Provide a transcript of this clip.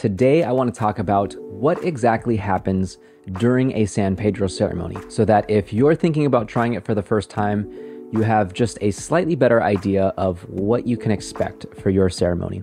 Today, I want to talk about what exactly happens during a San Pedro ceremony so that if you're thinking about trying it for the first time, you have just a slightly better idea of what you can expect for your ceremony.